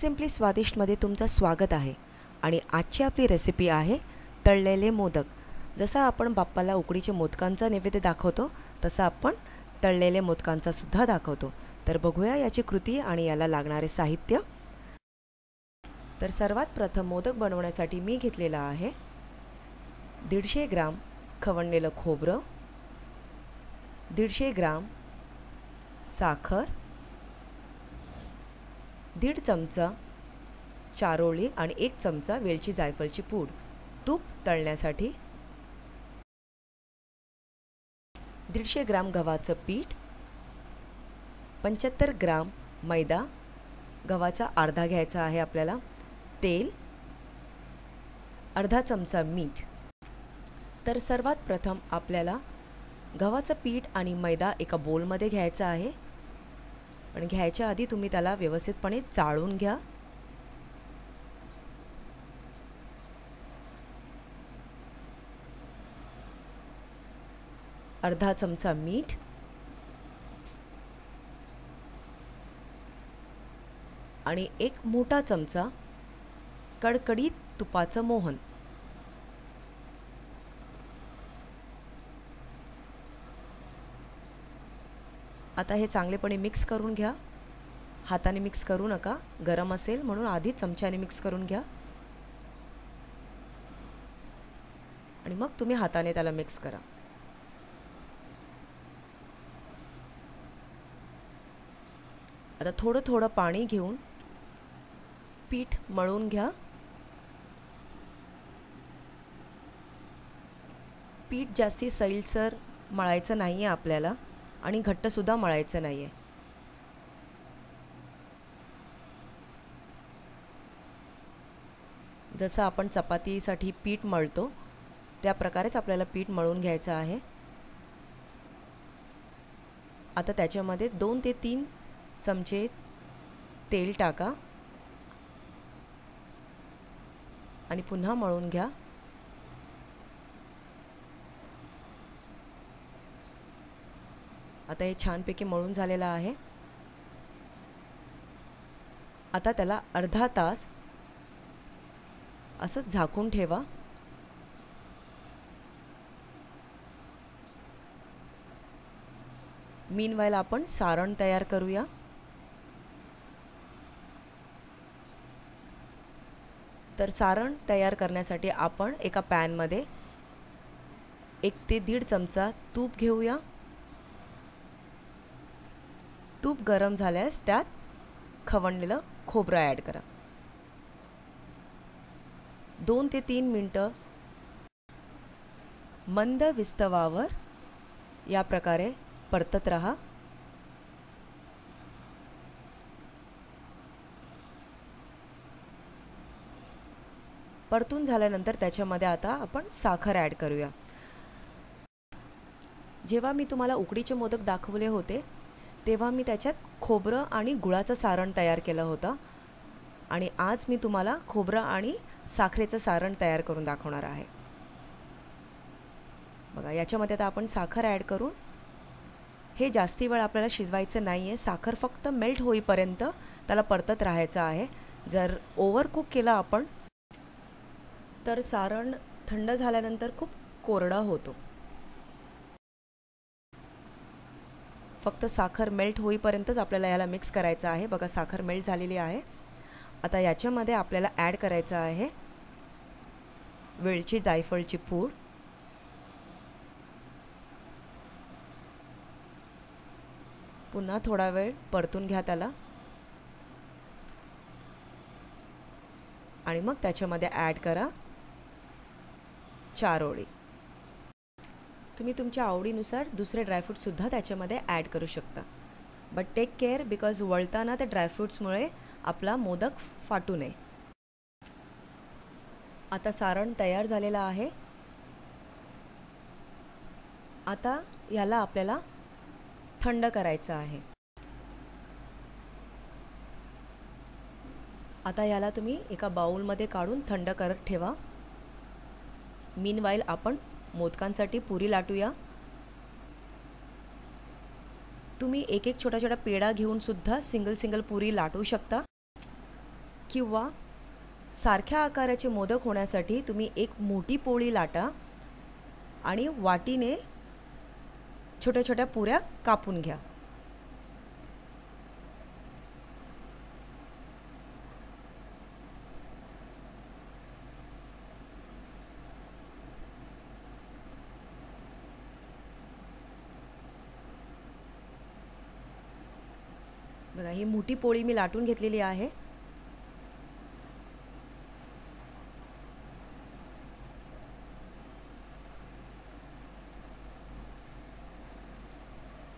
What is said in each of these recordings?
Simply स्वादिष्टमध्ये तुमचं स्वागत आहे. आणि आजची आपली रेसिपी आहे तळलेले मोदक. जसं आपण बाप्पाला उकडीचे मोदकांचा नैवेद्य दाखवतो तसं आपण तळलेले मोदकांचा सुद्धा दाखवतो. तर बघूया याची कृती आणि याला लागणारे साहित्य. तर सर्वात प्रथम मोदक बनवण्यासाठी मी घेतलेला आहे दीडशे ग्राम खवणलेलं खोबरं दीडशे ग्राम साखर दीड चमचा चारोळी आणि एक चमचा वेलची जायफळची पूड. तूप तळण्यासाठी दीडशे ग्राम गव्हाचं पीठ पंच्याहत्तर ग्राम मैदा गव्हाचा अर्धा घ्यायचा आहे आपल्याला तेल अर्धा चमचा मीठ. तर सर्वात प्रथम आपल्याला गव्हाचं पीठ आणि मैदा एका बोलमध्ये घ्यायचा आहे. पण घ्यायच्या आधी तुम्ही त्याला व्यवस्थितपणे चाळून घ्या. अर्धा चमचा मीठ. आणि एक मोठा चमचा कडकडीत तुपाचं मोहन. आता हे चांगलेपणे मिक्स करून घ्या. हाताने मिक्स करू नका. गरम असेल म्हणून आधी चमच्याने मिक्स करून घ्या. आणि मग तुम्ही हाताने त्याला मिक्स करा. आता थोडं थोडं पाणी घेऊन पीठ मळून घ्या. पीठ जास्ती सैलसर मळायचं नाही आहे आपल्याला. आणि घट्टसुद्धा मळायचं नाही आहे जसं आपण चपातीसाठी पीठ मळतो त्या प्रकारेच आपल्याला पीठ मळून घ्यायचं आहे. आता त्याच्यामध्ये दोन ते तीन चमचे तेल टाका आणि पुन्हा मळून घ्या. आता हे छानपैकी मळून झालेलं आहे. आता त्याला अर्धा तास असंच झाकून ठेवा. मीन आपण सारण तयार करूया. तर सारण तयार करण्यासाठी आपण एका पॅनमध्ये एक ते दीड चमचा तूप घेऊया. तूप गरम झाल्यास त्यात खवणलेलं खोबरं ॲड करा. दोन ते तीन मिनटं मंद विस्तवावर या प्रकारे परतत रहा. परतून झाल्यानंतर त्याच्यामध्ये आता आपण साखर ॲड करूया. जेव्हा मी तुम्हाला उकडीचे मोदक दाखवले होते तेव्हा मी त्याच्यात खोबरं आणि गुळाचं सारण तयार केलं होतं. आणि आज मी तुम्हाला खोबरं आणि साखरेचं सारण तयार करून दाखवणार आहे. बघा याच्यामध्ये आता आपण साखर ॲड करून हे जास्ती वेळ आपल्याला शिजवायचं नाही आहे साखर फक्त मेल्ट होईपर्यंत त्याला परतत राहायचं आहे. जर ओव्हर कुक केलं आपण तर सारण थंड झाल्यानंतर खूप कोरडा होतो. फक्त साखर मेल्ट होईपर्यंतच आपल्याला याला मिक्स करायचं आहे. बघा साखर मेल्ट झालेली आहे. आता याच्यामध्ये आपल्याला ॲड करायचं आहे वेळची जायफळची पूड. पुन्हा थोडा वेळ परतून घ्या त्याला. आणि मग त्याच्यामध्ये ॲड करा चारोळी. तुम्ही तुमच्या आवडीनुसार दुसरे ड्रायफ्रूटसुद्धा त्याच्यामध्ये ॲड करू शकता. बट टेक केअर बिकॉज वळताना त्या ड्रायफ्रूट्समुळे आपला मोदक फाटू नये. आता सारण तयार झालेलं आहे. आता याला आपल्याला थंड करायचं आहे. आता याला तुम्ही एका बाऊलमध्ये काढून थंड करत ठेवा. मीनवाईल आपण मोदकांसाठी पुरी लाटूया. तुम्ही एक एक छोटा छोटा पेढा घेऊनसुद्धा सिंगल सिंगल पुरी लाटू शकता. किंवा सारख्या आकाराचे मोदक होण्यासाठी तुम्ही एक मोठी पोळी लाटा आणि वाटीने छोट्या छोट्या पुऱ्या कापून घ्या. बघा ही मोठी पोळी मी लाटून घेतलेली आहे.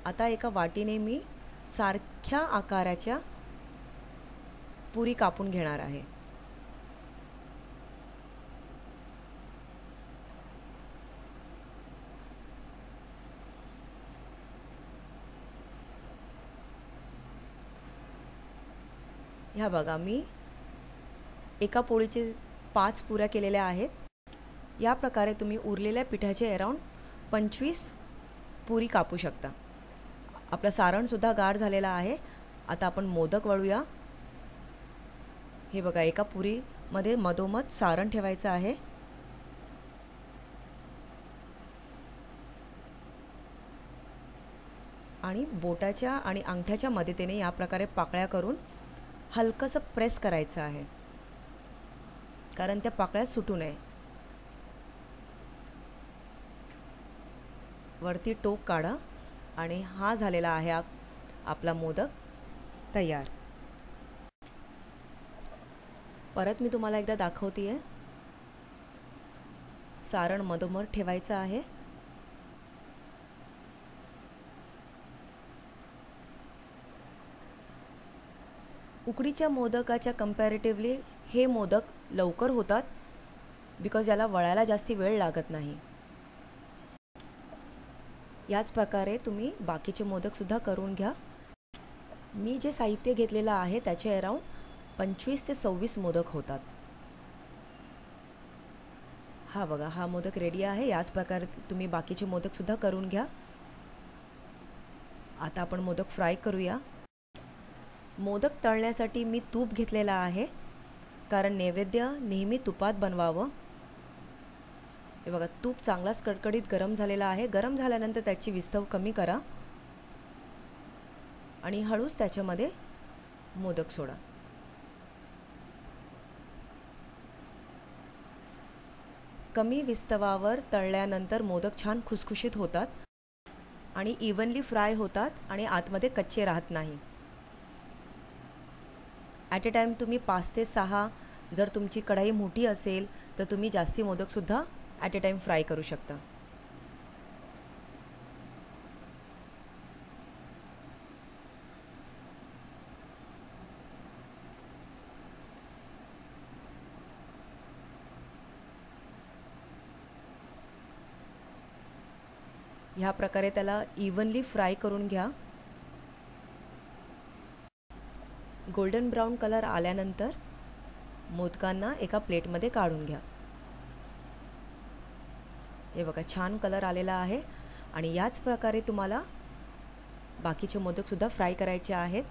आता एका वाटीने मी सारख्या आकाराच्या पुरी कापून घेणार आहे. ह्या बघा मी एका पोळीचे पाच पुऱ्या केलेल्या आहेत. या प्रकारे तुम्ही उरलेल्या पिठाचे अराऊंड पंचवीस पुरी कापू शकता. आपलं सारणसुद्धा गाढ झालेलं आहे. आता आपण मोदक वळूया. हे बघा एका पुरीमध्ये मधोमध सारण ठेवायचं आहे. आणि बोटाच्या आणि अंगठ्याच्या मदतीने या प्रकारे पाकळ्या करून हलकंसं प्रेस करायचं आहे. कारण त्या पाकळ्या सुटू नये. वरती टोक काढा आणि हा झालेला आहे आपला मोदक तयार. परत मी तुम्हाला एकदा दाखवते आहे सारण मधोमध ठेवायचं आहे. उकडीच्या मोदकाच्या कम्पॅरेटिव्हली हे मोदक लवकर होतात बिकॉज याला वळायला जास्ती वेळ लागत नाही. याच प्रकारे तुम्ही बाकीचे मोदकसुद्धा करून घ्या. मी जे साहित्य घेतलेलं आहे त्याचे अराऊंड पंचवीस ते सव्वीस मोदक होतात. हा बघा हा मोदक रेडी आहे. याच प्रकारे तुम्ही बाकीचे मोदकसुद्धा करून घ्या. आता आपण मोदक फ्राय करूया. मोदक तळण्यासाठी मी तूप घेतलेला आहे. कारण नैवेद्य नेहमी तुपात बनवावं. हे बघा तूप चांगलाच कडकडीत गरम झालेला आहे. गरम झाल्यानंतर त्याची विस्तव कमी करा. आणि हळूच त्याच्यामध्ये मोदक सोडा. कमी विस्तवावर तळल्यानंतर मोदक छान खुसखुशीत होतात आणि इव्हनली फ्राय होतात आणि आतमध्ये कच्चे राहत नाही. ॲट ए टाईम तुम्ही पाच ते सहा जर तुमची कढाई मोठी असेल तर तुम्ही जास्ती मोदकसुद्धा ॲट ए टाईम फ्राय करू शकता. ह्या प्रकारे त्याला इव्हनली फ्राय करून घ्या. गोल्डन ब्राऊन कलर आल्यानंतर मोदकांना एका प्लेटमध्ये काढून घ्या. हे बघा छान कलर आलेला आहे आणि याच प्रकारे तुम्हाला बाकीचे मोदकसुद्धा फ्राय करायचे आहेत.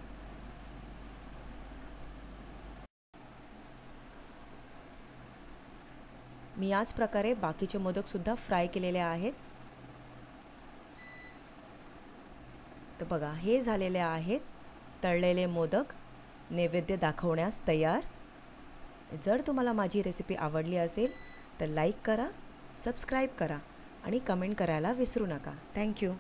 मी याच प्रकारे बाकीचे मोदकसुद्धा फ्राय केलेले आहेत. तर बघा हे झालेले आहेत तळलेले मोदक. नैवेद्य दाखवण्यास तयार? जर तुम्हाला माझी रेसिपी आवडली असेल तर लाईक करा सबस्क्राईब करा आणि कमेंट करायला विसरू नका. थँक्यू